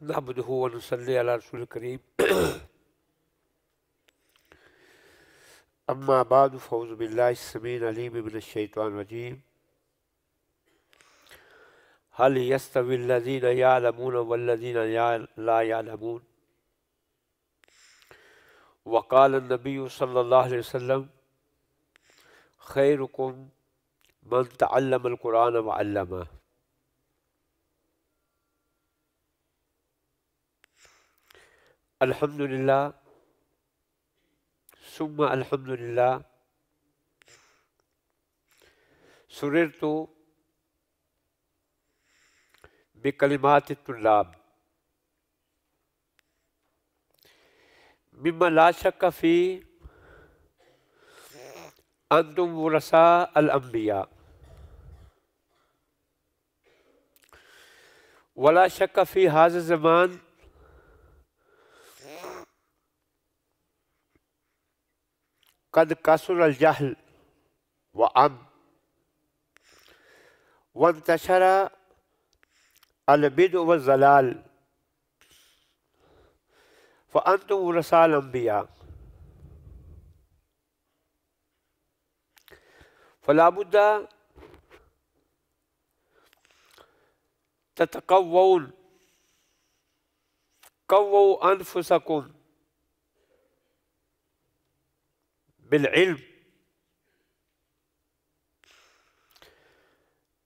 نعبده ونصلي على رسول الكريم. أما بعد فأعوذ بالله السميع العليم من الشيطان الرجيم. هل يستوي الذين يعلمون والذين لا يعلمون؟ وقال النبي صلى الله عليه وسلم خيركم من تعلم القرآن وعلمه. الحمد لله ثم الحمد لله سررت بكلمات الطلاب. مما لا شك فيه أنتم ورثاء الأنبياء. ولا شك في هذا الزمان قد كسر الجهل وعم. وانتشر البدء والزلال. فأنتم ورثاء الأنبياء فلا بد تتقوون. قووا أنفسكم. بالعلم.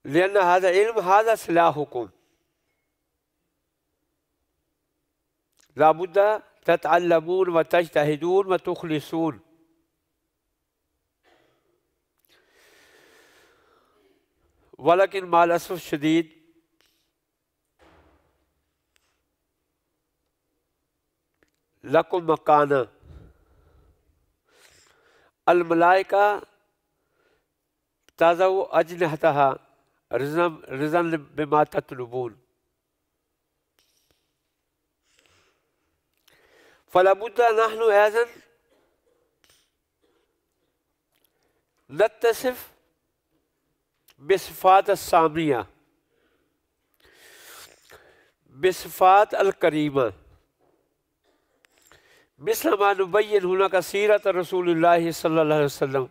لأن هذا علم هذا سلاحكم لا بد تتعلمون وتجتهدون وتخلصون. ولكن مع الأسف الشديد لكم مكانة. الملائكة تضع أجنحتها رزا بما تطلبون. فلا بد نحن أيضا نتصف بصفات السامية بصفات الكريمة. مثل ما نبین ہونا کا سیرت رسول اللہ صلی اللہ علیہ وسلم.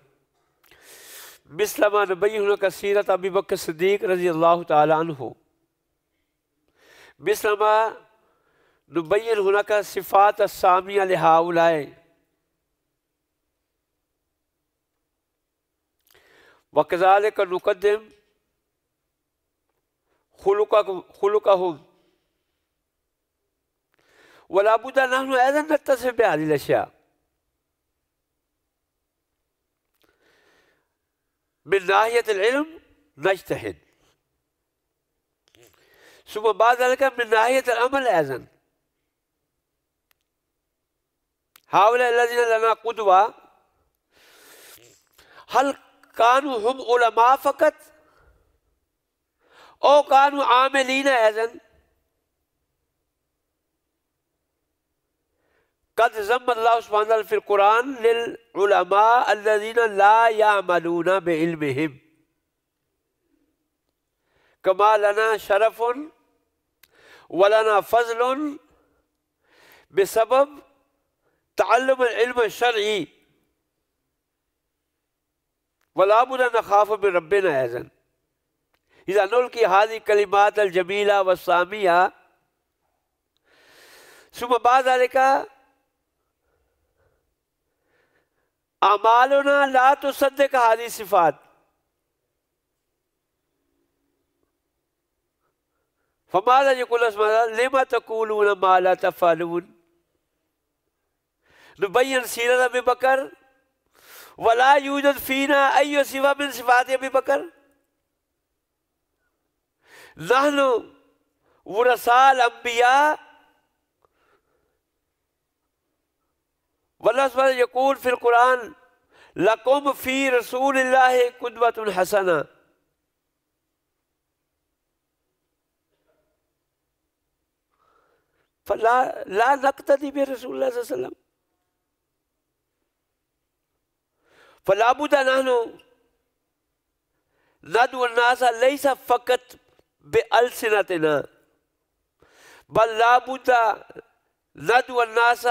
مثل ما نبین ہونا کا سیرت ابی بکر صدیق رضی اللہ تعالی عنہ. مثل ما نبین ہونا کا صفات السامیہ لہاؤلائے وکزال کا نقدم خلقہ ولا بد نحن أيضا نتصف بهذه الأشياء. من ناحية العلم نجتهد. ثم بعد ذلك من ناحية العمل أيضا. هؤلاء الذين لنا قدوة هل كانوا هم علماء فقط؟ أو كانوا عاملين أيضا؟ قد ذم الله سبحانه في القرآن للعلماء الذين لا يعملون بعلمهم. كما لنا شرف ولنا فضل بسبب تعلم العلم الشرعي. ولا بد أن نخاف من ربنا أيضا إذا نلقي هذه الكلمات الجميلة والسامية ثم بعد ذلك أعمالنا لا تصدق هذه الصفات. فماذا يقول الله لما تقولون ما لا تفعلون؟ نبين سيرة أبي بكر. ولا يوجد فينا أي صفة من صفات أبي بكر. نحن ورثاء الأنبياء والله سبحانه يقول في القرآن لكم في رسول الله قدوة حسنة. فلا لا نقتدي برسول الله صلى الله عليه وسلم. فلا بد نحن ندعو الناس ليس فقط بألسنتنا بل لابد ندعو الناس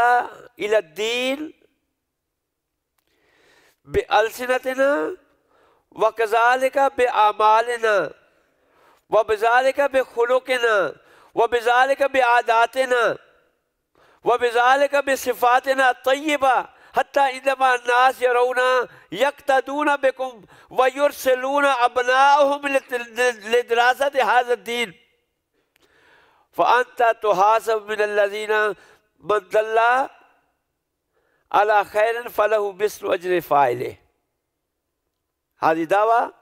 إلى الدين بألسنتنا وكذلك بأعمالنا وبذلك بخلقنا وبذلك بعاداتنا وبذلك بصفاتنا الطيبة حتى عندما الناس يرون يقتدون بكم ويرسلون أبنائهم لدراسة هذا الدين. فأنت تحاسب من الذين من على خير فله مثل أجر فاعله. هذه دعوة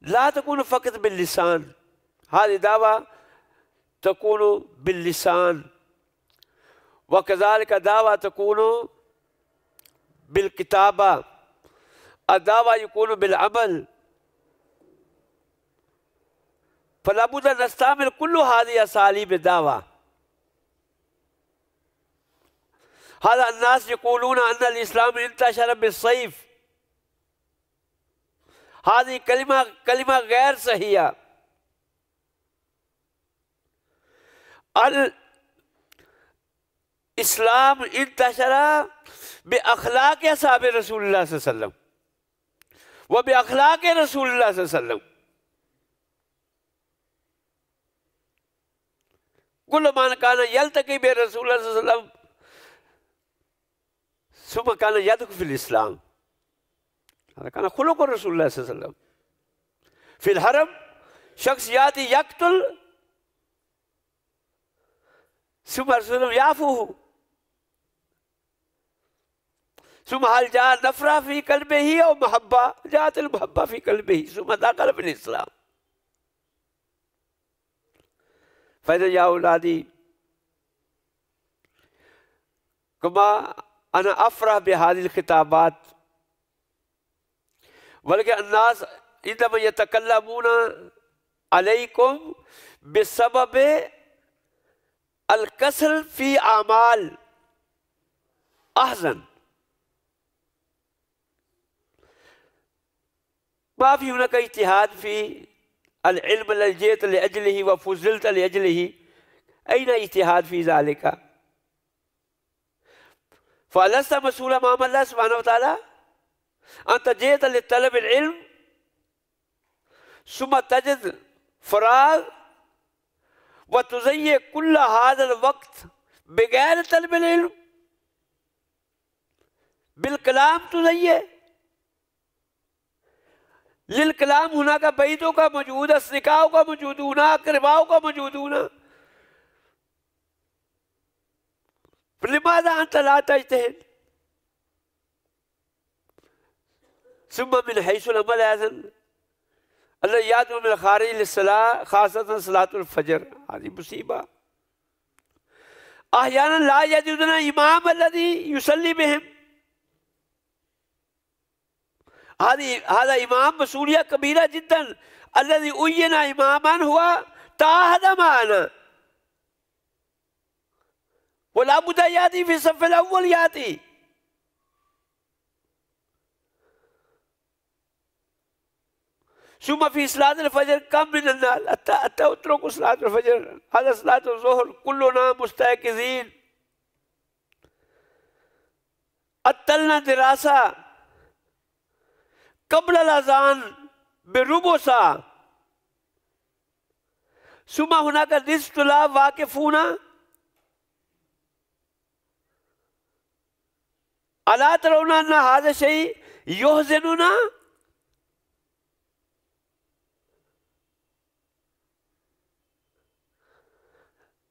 لا تكون فقط باللسان. هذه دعوة تكون باللسان. وكذلك دعوة تكون بالكتابة. الدعوة يكون بالعمل. فلا بد أن نستعمل كل هذه أساليب الدعوة. هذا الناس يقولون أن الإسلام انتشر بالصيف. هذه كلمة كلمة غير صحيحة. الإسلام انتشر بأخلاق أصحاب رسول الله صلى الله عليه وسلم. وبأخلاق رسول الله صلى الله عليه وسلم. كل من كان يلتقي برسول الله صلى الله عليه وسلم ثم كان يدخل في الإسلام. هذا كان خلق رسول الله صلى الله عليه وسلم. في الحرم شخص يأتي يقتل ثم رسول الله يعفوه. ثم هل جاء نفرة في قلبه أو محبة؟ جاءت المحبة في قلبه. ثم دخل في الإسلام. فإذا يا أولادي كما أنا أفرح بهذه الخطابات. ولكن الناس عندما يتكلمون عليكم بسبب الكسر في أعمال أحزن. ما في هناك اجتهاد في العلم الذي جئت لأجله وفزلت لأجله. أين اجتهاد في ذلك؟ فلست مسؤولا امام الله سبحانه وتعالى؟ أنت جئت لطلب العلم ثم تجد فراغ وتزيع كل هذا الوقت بغير طلب العلم. بالكلام تزيع للكلام هناك بيتوں کا موجود ہے سکاؤں کا موجود ہونا کرباؤں موجود ہونا لماذا أنت لا تجتهد؟ ثم من حيث العمل أيضا الذي يدعو من الخارج للصلاة خاصة صلاة الفجر. هذه مصيبة. أحيانا لا يجدون إمام الذي يصلي بهم. هذه هذا إمام مسؤولية كبيرة جدا. الذي أين إماما هو تعهد معنا. ولا بد يأتي في الصف الأول يأتي. ثم في صلاة الفجر كم من الناس؟ اتركوا صلاة الفجر. هذا صلاة الظهر كلنا مستيقظين. أتلنا دراسة. قبل الأذان بربع ساعة ثم هناك نصف طلاب واقفون. ألا ترون أن هذا شيء يحزننا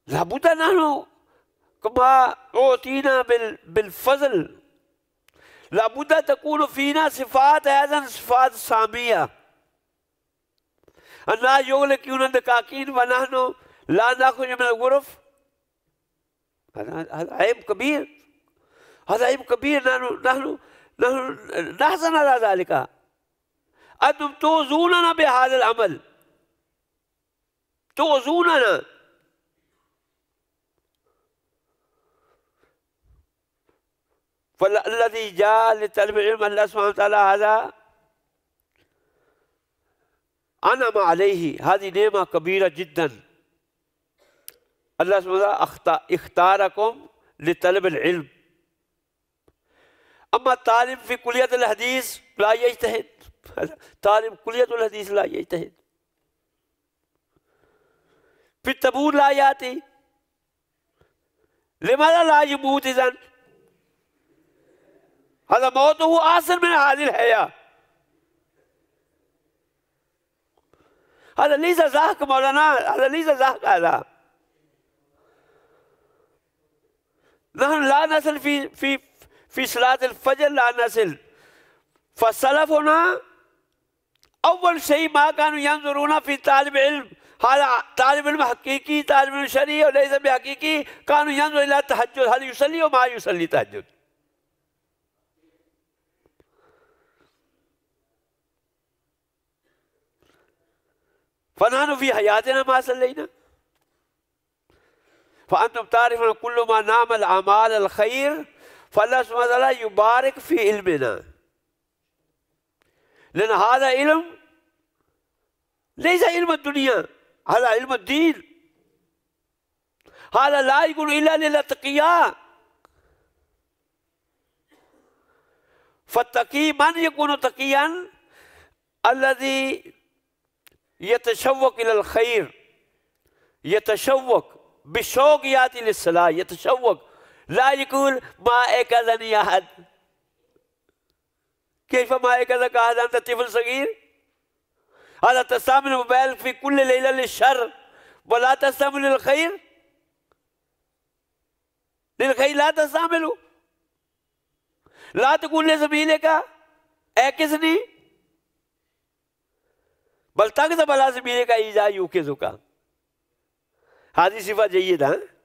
لابد نحن كما أعطينا بالفضل. لابد تكون فينا صفات أيضا صفات سامية. الناس يغلقون الدكاكين ونحن لا نخرج من الغرف. هذا عيب كبير. هذا عيب كبير نحن نحن نحن نحزن على ذلك. أنتم توزوننا بهذا العمل. توزوننا. فالذي جاء لطلب العلم الله سبحانه وتعالى هذا أنعم عليه. هذه نعمة كبيرة جدا. الله سبحانه وتعالى اختاركم لطلب العلم. أما الطالب في كلية الحديث لا يجتهد. طالب كلية الحديث لا يجتهد. في التبور لا يأتي. لماذا لا يموت إذن؟ هذا موته أحسن من هذه الحياة. هذا ليس زهق مولانا. هذا ليس زهق هذا نحن لا نصل في في في صلاة الفجر لا نصل فسلفنا أول شيء ما كانوا ينظرون في طالب علم. هذا طالب علم حقيقي طالب علم شرعي وليس بحقيقي. كانوا ينظرون إلى التهجد هل يصلي وما يصلي تهجد. فنحن في حياتنا ما صلينا. فأنتم تعرفون كل ما نعمل أعمال الخير فالله سبحانه وتعالى يبارك في علمنا. لأن هذا علم ليس علم الدنيا هذا علم الدين. هذا لا يكون إلا للاتقياء. فالتقي من يكون تقيا؟ الذي يتشوق إلى الخير يتشوق بشوق يأتي للصلاة يتشوق لا يقول ما أكذني أحد. كيف ما أكذك أحد؟ أنت طفل صغير. هذا تستعمل الموبايل في كل ليلة للشر. ولا تستعمل للخير. للخير لا تستعمله. لا تقول لزميلك اعكسني بل تكذب على زميلك إذا يوكزك هذه صفة جيدة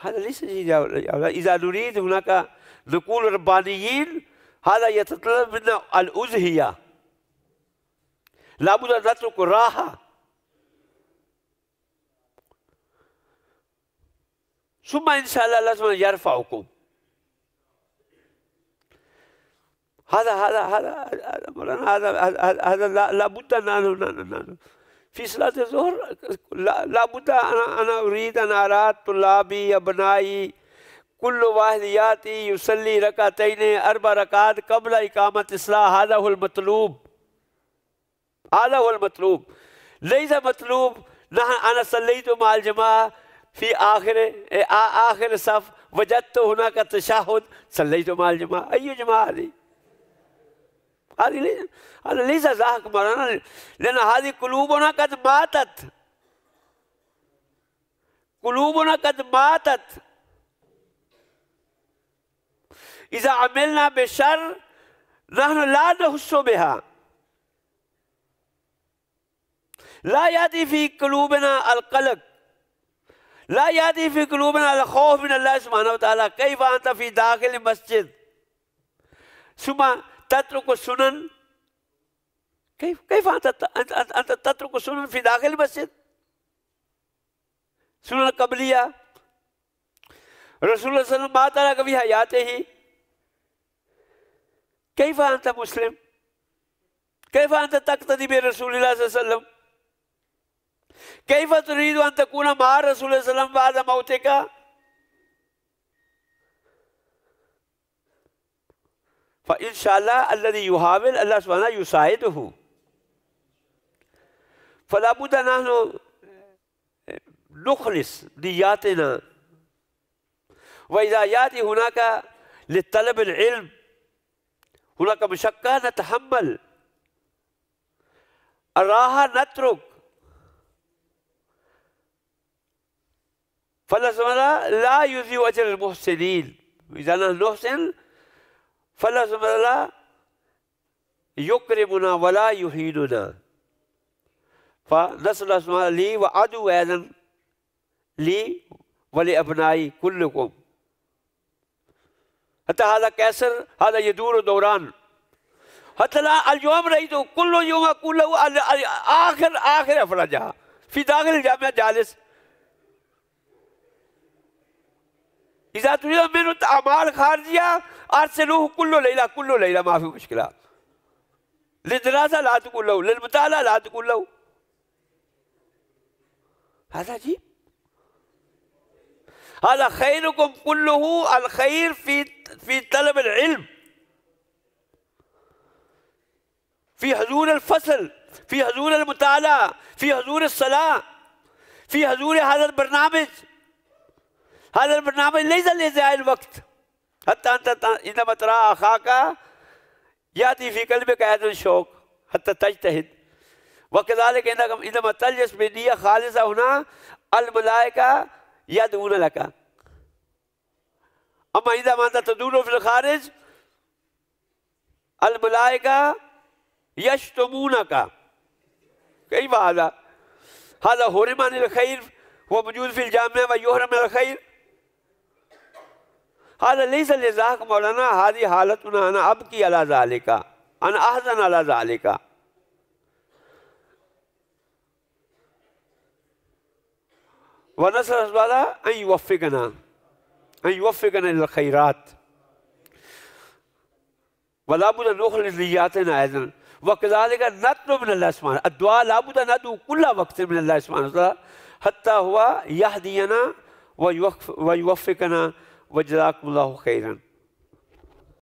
هذا ليس جيدا إذا نريد هناك نقول ربانيين هذا يتطلب منا الأزهية لابد أن نترك الراحة ثم إن شاء الله لازم يرفعكم هذا هذا هذا هذا هذا لابد أن في صلاة الظهر لابد أنا أنا أريد أن أرى طلابي أبنائي كل واحد يأتي يصلي ركعتين أربع ركعات قبل إقامة الصلاة. هذا هو المطلوب. هذا هو المطلوب. ليس مطلوب أنا صليت مع الجماعة في آخر آخر صف وجدت هناك تشهد صليت مع الجماعة. أي جماعة هذه؟ هذه ليس ذاك مولانا لأن هذه قلوبنا قد ماتت قلوبنا قد ماتت إذا عملنا بالشر نحن لا نحس بها لا يأتي في قلوبنا القلق لا يأتي في قلوبنا الخوف من الله سبحانه وتعالى كيف أنت في داخل المسجد ثم تترك السنن؟ كيف كيف أنت أنت تترك السنن في داخل المسجد؟ سنن قبلية؟ رسول الله صلى الله عليه وسلم ما ترك في حياته كيف أنت مسلم؟ كيف أنت تقتدي برسول الله صلى الله عليه وسلم؟ كيف تريد أن تكون مع رسول الله صلى الله عليه وسلم بعد موتك؟ فإن شاء الله الذي يحاول الله سبحانه يساعده. فلا بد نحن نخلص نياتنا. وإذا يأتي هناك للطلب العلم هناك مشقة نتحمل. الراحة نترك. فالله سبحانه لا يضيع أجر المحسنين. إذا نحسن فالله سبحانه يكرمنا ولا يهيننا. فنسأل الله لي وعدو أيضا لي ولأبنائي كلكم. حتى هذا كسر هذا يدور دوران. حتى لا اليوم رأيت كل يوم له آخر آخر أفرجها. في داخل الجامعة جالس. إذا تريد منه أعمال خارجية أرسلوه كل ليلة كل ليلة ما في مشكلة. للدراسة لا تقول له للمطالعة لا تقول له. هذا عجيب. هذا خيركم كله الخير في في طلب العلم. في حضور الفصل في حضور المطالعة في حضور الصلاة في حضور هذا البرنامج. هذا البرنامج ليس لإضياع الوقت. حتى أنت عندما ترى أخاك يأتي في قلبك هذا الشوق حتى تجتهد. وكذلك عندما تجلس بنية خالصة هنا الملائكة يدعون لك. أما إذا ما أنت تدور في الخارج الملائكة يشتمونك. كيف هذا؟ هذا هرم عن الخير هو موجود في الجامعة ويهرم الخير. هذا ليس لذاك مولانا هذه حالتنا أنا أبكي على ذلك. أنا أحزن على ذلك. ونسأل الله أن يوفقنا أن يوفقنا إلى الخيرات. ولا بد أن نخلص نياتنا أيضا. وكذلك نطلب من الله سبحانه الدعاء لا بد أن ندعو كل وقت من الله سبحانه وتعالى حتى هو يهدينا ويوفقنا وجزاكم الله خيرا.